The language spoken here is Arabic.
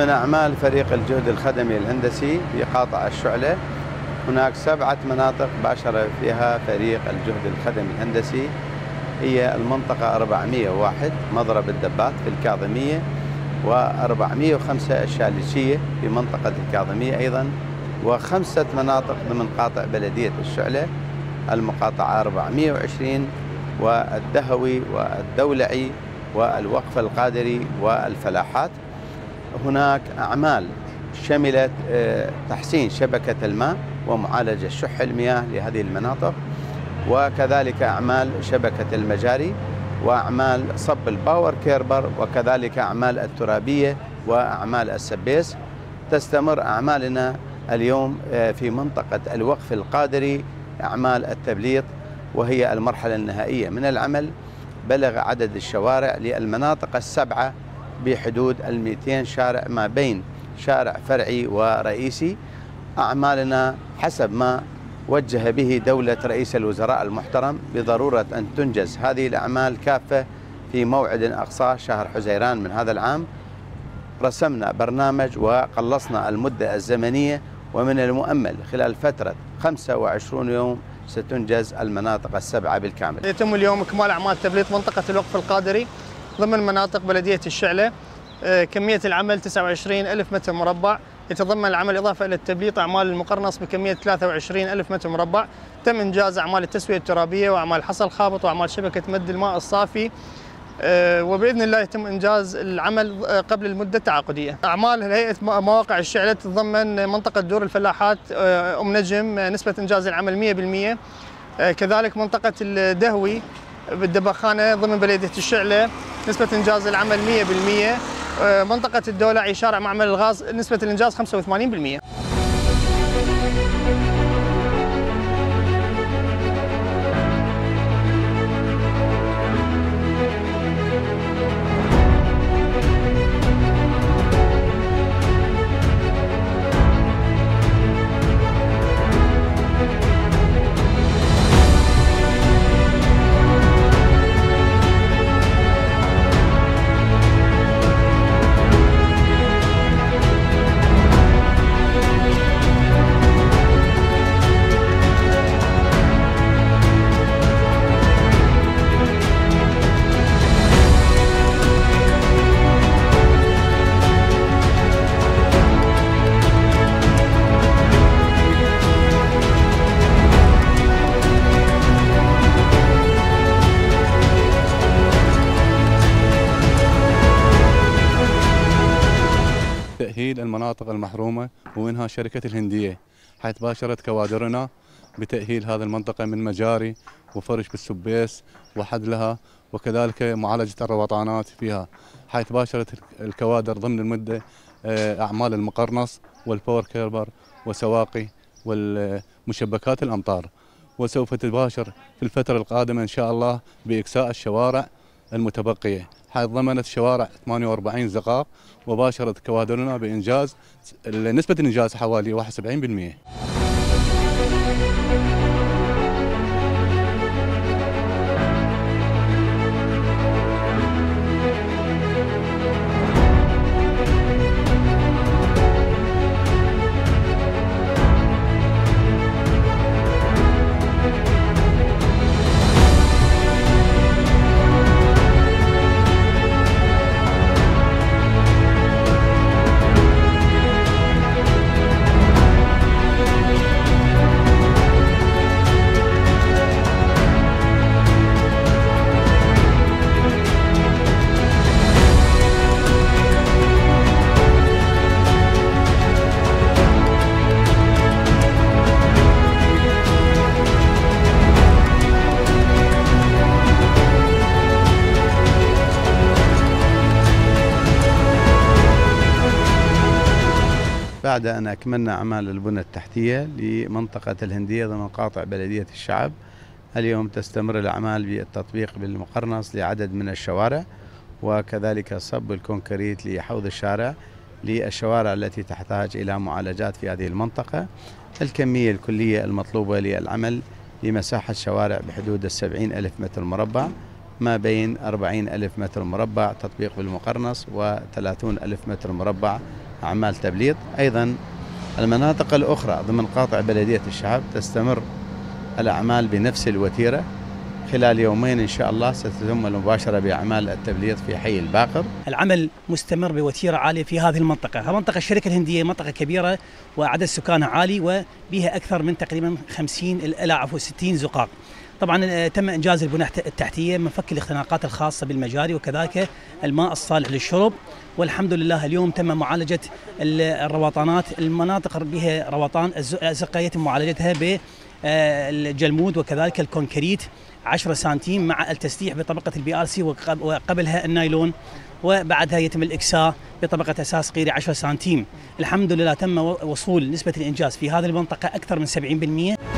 أعمال فريق الجهد الخدمي الهندسي في قاطع الشعلة هناك سبعة مناطق باشر فيها فريق الجهد الخدمي الهندسي. هي المنطقة 401 مضرب الدبات في الكاظمية و405 الشالشية في منطقة الكاظمية أيضا وخمسة مناطق ضمن قاطع بلدية الشعلة المقاطعة 420 والدهوي والدولعي والوقف القادري والفلاحات. هناك أعمال شملت آه، تحسين شبكة الماء ومعالجة شح المياه لهذه المناطق وكذلك أعمال شبكة المجاري وأعمال صب ال power curber وكذلك أعمال الترابية وأعمال السبيس. تستمر أعمالنا اليوم آه، في منطقة الوقف القادري أعمال التبليط وهي المرحلة النهائية من العمل. بلغ عدد الشوارع للمناطق السبعة بحدود ال 200 شارع ما بين شارع فرعي ورئيسي. أعمالنا حسب ما وجه به دولة رئيس الوزراء المحترم بضرورة أن تنجز هذه الأعمال كافة في موعد أقصاه شهر حزيران من هذا العام. رسمنا برنامج وقلصنا المدة الزمنية ومن المؤمل خلال فترة 25 يوم ستنجز المناطق السبعة بالكامل. يتم اليوم إكمال أعمال تبليط منطقة الوقف القادري ضمن مناطق بلدية الشعلة. آه، كمية العمل 29 ألف متر مربع. يتضمن العمل إضافة إلى التبليط أعمال المقرنص بكمية 23 ألف متر مربع. تم إنجاز أعمال التسوية الترابية وأعمال حصل خابط وأعمال شبكة مد الماء الصافي. آه، وبإذن الله يتم إنجاز العمل آه، قبل المدة التعاقدية. أعمال هيئة مواقع الشعلة تتضمن منطقة دور الفلاحات أم نجم نسبة إنجاز العمل 100%. كذلك منطقة الدهوي بالدبخانه ضمن بلدية الشعلة. نسبة إنجاز العمل 100%. منطقة الدولعي شارع معمل الغاز نسبة الإنجاز 85%. تأهيل المناطق المحرومة ومنها شركة الهندية حيث باشرت كوادرنا بتأهيل هذه المنطقة من مجاري وفرش بالسبيس وحدلها وكذلك معالجة الروطانات فيها حيث باشرت الكوادر ضمن المدة آه، أعمال المقرنص وال power curber وسواقي والمشبكات الأمطار. وسوف تباشر في الفترة القادمة إن شاء الله بإكساء الشوارع المتبقية. حيث ضمنت شوارع 48 زقاق وباشرت كوادرنا بإنجاز نسبة الإنجاز حوالي 71% بعد أن أكملنا أعمال البنى التحتية لمنطقة الهندية ضمن قاطع بلدية الشعب. اليوم تستمر الأعمال بالتطبيق بالمقرنص لعدد من الشوارع وكذلك صب الكونكريت لحوض الشارع للشوارع التي تحتاج إلى معالجات في هذه المنطقة. الكمية الكلية المطلوبة للعمل لمساحة شوارع بحدود السبعين ألف متر مربع ما بين أربعين ألف متر مربع تطبيق بالمقرنص وثلاثون ألف متر مربع أعمال تبليط أيضا المناطق الأخرى ضمن قاطع بلدية الشعب تستمر الأعمال بنفس الوتيرة. خلال يومين إن شاء الله ستتم المباشرة بأعمال التبليط في حي الباقر. العمل مستمر بوتيرة عالية في هذه المنطقة. منطقة الشركة الهندية منطقة كبيرة وعدد سكانها عالي وبها أكثر من تقريبا 50 إلى عفوا 60 زقاق. طبعا تم إنجاز البنى التحتية من فك الاختناقات الخاصة بالمجاري وكذلك الماء الصالح للشرب. والحمد لله اليوم تم معالجة الروطانات المناطق بها روطان الزقه يتم معالجتها بالجلمود وكذلك الكونكريت 10 سنتيم مع التسليح بطبقة ال BRC وقبلها النايلون وبعدها يتم الإكساء بطبقة أساس قيري 10 سنتيم. الحمد لله تم وصول نسبة الإنجاز في هذه المنطقة أكثر من 70%